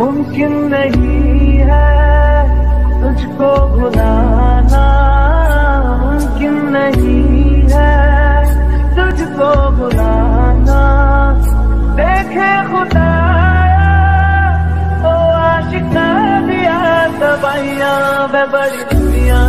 मुमकिन नहीं है तुझको भुलाना। मुमकिन नहीं है तुझको भुलाना। देखे खुदा ओ आशिका दिया दवाइयाँ बड़ी दुनिया